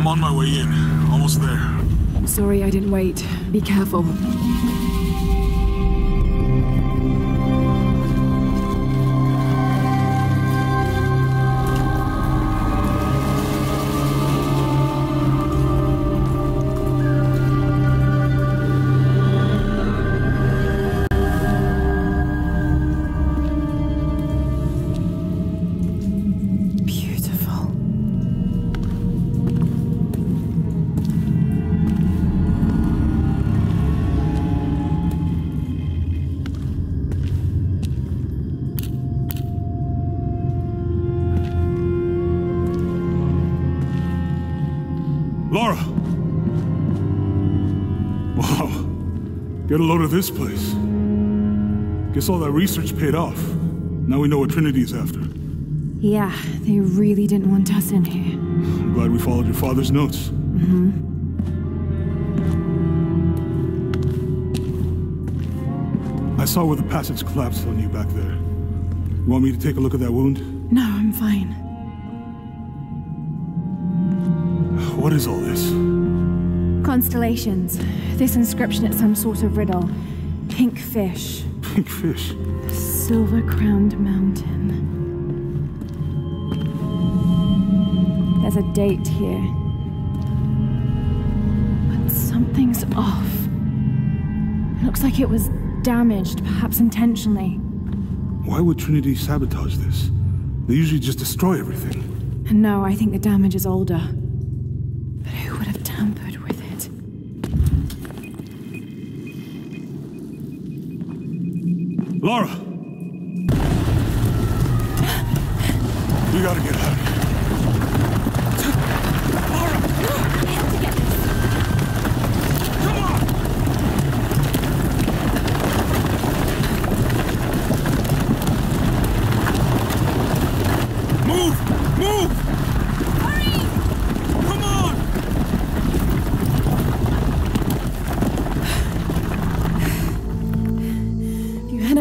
I'm on my way in. Almost there. Sorry I didn't wait. Be careful. Lara! Wow. Get a load of this place. Guess all that research paid off. Now we know what Trinity's after. Yeah, they really didn't want us in here. I'm glad we followed your father's notes. Mm-hmm. I saw where the passage collapsed on you back there. You want me to take a look at that wound? No, I'm fine. What is all this? Constellations. This inscription is some sort of riddle. Pink fish. Pink fish. Silver crowned mountain. There's a date here. But something's off. It looks like it was damaged, perhaps intentionally. Why would Trinity sabotage this? They usually just destroy everything. And no, I think the damage is older. But who would have tampered with it? Lara! We gotta get out of here. Move! Move! Hurry! Come on! If you hadn't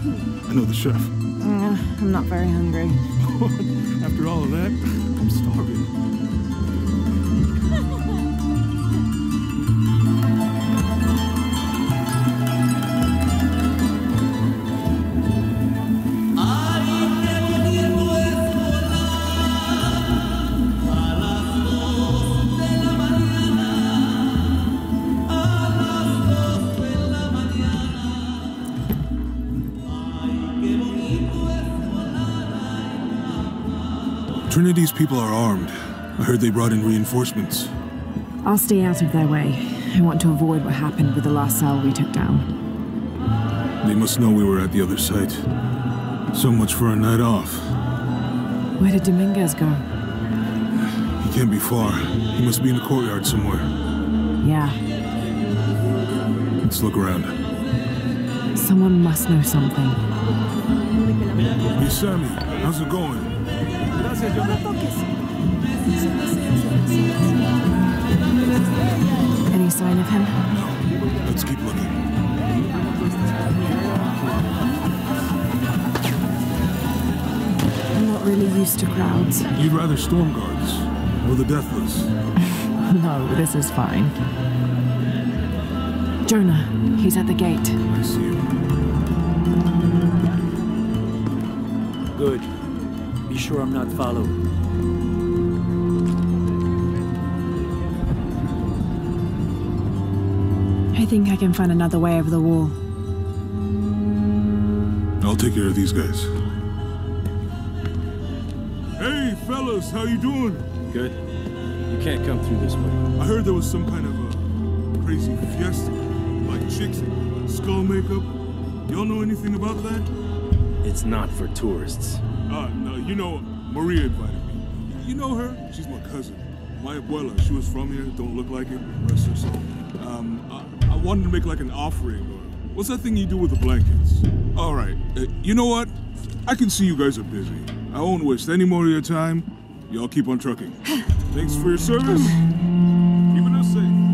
I know the chef. Uh, I'm not very hungry. After all of that, I'm starving. Trinity's people are armed. I heard they brought in reinforcements. I'll stay out of their way. I want to avoid what happened with the last cell we took down. They must know we were at the other site. So much for a night off. Where did Dominguez go? He can't be far. He must be in the courtyard somewhere. Yeah, Let's look around. Someone must know something. Hey, Sammy, how's it going? Any sign of him? No. Let's keep looking. I'm not really used to crowds. You'd rather storm guards or the deathless? No, this is fine. Jonah, he's at the gate. I see him. Good. Be sure I'm not followed. I think I can find another way over the wall. I'll take care of these guys. Hey, fellas, how you doing? Good. You can't come through this way. I heard there was some kind of a crazy fiesta, like chicks in skull makeup. Y'all know anything about that? It's not for tourists. Uh, no, you know, Maria invited me. You know her? She's my cousin. My abuela, she was from here, don't look like it, rest her soul. Um, I, I wanted to make like an offering, or what's that thing you do with the blankets? All right, uh, you know what? I can see you guys are busy. I won't waste any more of your time. Y'all keep on trucking. Thanks for your service. Keeping us safe.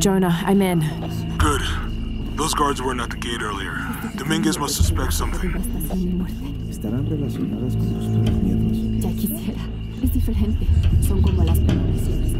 Jonah, I'm in. Good. Those guards weren't at the gate earlier. Dominguez must suspect something. estarán relacionadas con los miedos. Ya quisiera. Es diferente. Son como las premoniciones